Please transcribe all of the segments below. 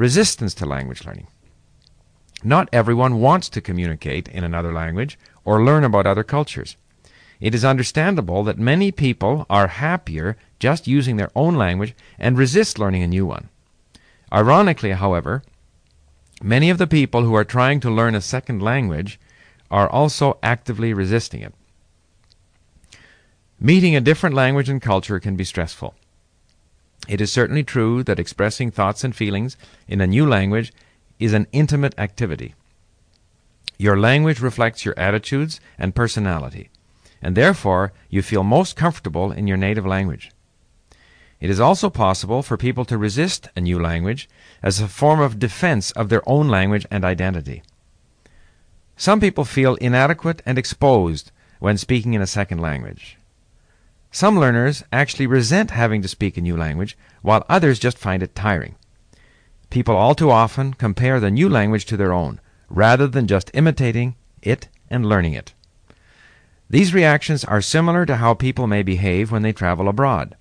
resistance to language learning. Not everyone wants to communicate in another language or learn about other cultures. It is understandable that many people are happier just using their own language and resist learning a new one. Ironically, however, many of the people who are trying to learn a second language are also actively resisting it. Meeting a different language and culture can be stressful. It is certainly true that expressing thoughts and feelings in a new language is an intimate activity. Your language reflects your attitudes and personality, and therefore you feel most comfortable in your native language. It is also possible for people to resist a new language as a form of defense of their own language and identity. Some people feel inadequate and exposed when speaking in a second language. Some learners actually resent having to speak a new language, while others just find it tiring. People all too often compare the new language to their own, rather than just imitating it and learning it. These reactions are similar to how people may behave when they travel abroad.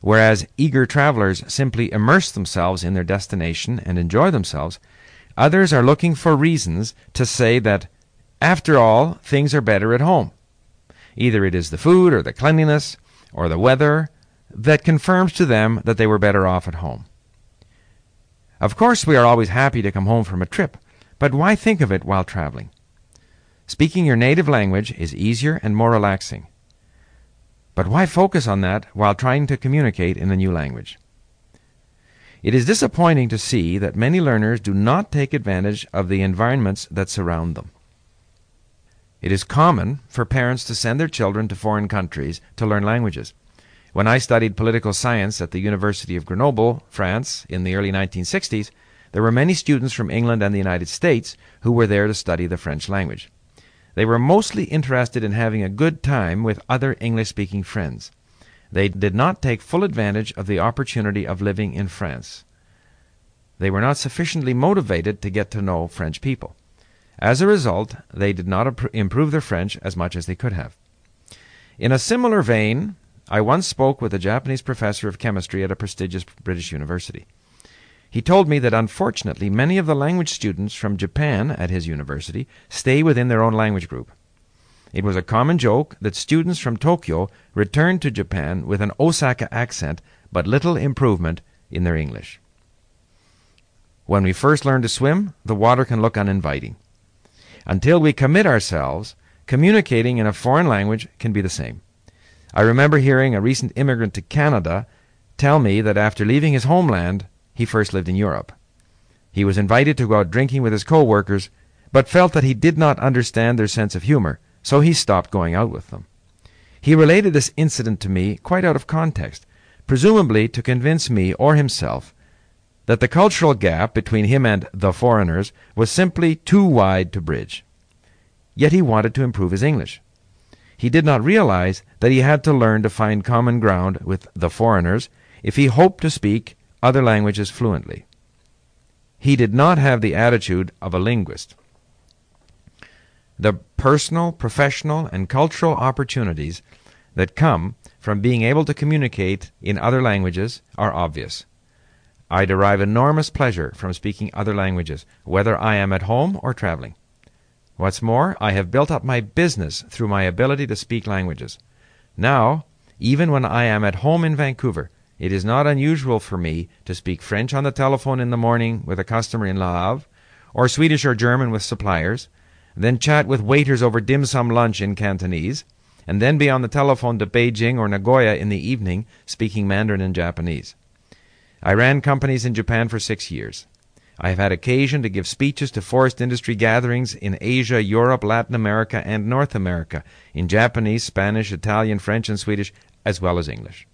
Whereas eager travelers simply immerse themselves in their destination and enjoy themselves, others are looking for reasons to say that, after all, things are better at home. Either it is the food or the cleanliness or the weather that confirms to them that they were better off at home. Of course, we are always happy to come home from a trip, but why think of it while traveling? Speaking your native language is easier and more relaxing. But why focus on that while trying to communicate in a new language? It is disappointing to see that many learners do not take advantage of the environments that surround them. It is common for parents to send their children to foreign countries to learn languages. When I studied political science at the University of Grenoble, France, in the early 1960s, there were many students from England and the United States who were there to study the French language. They were mostly interested in having a good time with other English speaking friends. They did not take full advantage of the opportunity of living in France. They were not sufficiently motivated to get to know French people. As a result, they did not improve their French as much as they could have. In a similar vein, I once spoke with a Japanese professor of chemistry at a prestigious British university. He told me that unfortunately many of the language students from Japan at his university stay within their own language group. It was a common joke that students from Tokyo returned to Japan with an Osaka accent but little improvement in their English. When we first learn to swim, the water can look uninviting. Until we commit ourselves, communicating in a foreign language can be the same. I remember hearing a recent immigrant to Canada tell me that after leaving his homeland, he first lived in Europe. He was invited to go out drinking with his co-workers, but felt that he did not understand their sense of humor, so he stopped going out with them. He related this incident to me quite out of context, presumably to convince me or himself that the cultural gap between him and the foreigners was simply too wide to bridge. Yet he wanted to improve his English. He did not realize that he had to learn to find common ground with the foreigners if he hoped to speak other languages fluently. He did not have the attitude of a linguist. The personal, professional, and cultural opportunities that come from being able to communicate in other languages are obvious. I derive enormous pleasure from speaking other languages, whether I am at home or traveling. What's more, I have built up my business through my ability to speak languages. Now, even when I am at home in Vancouver, it is not unusual for me to speak French on the telephone in the morning with a customer in Le Havre, or Swedish or German with suppliers, then chat with waiters over dim sum lunch in Cantonese, and then be on the telephone to Beijing or Nagoya in the evening speaking Mandarin and Japanese. I ran companies in Japan for six years. I have had occasion to give speeches to forest industry gatherings in Asia, Europe, Latin America, and North America in Japanese, Spanish, Italian, French, and Swedish, as well as English.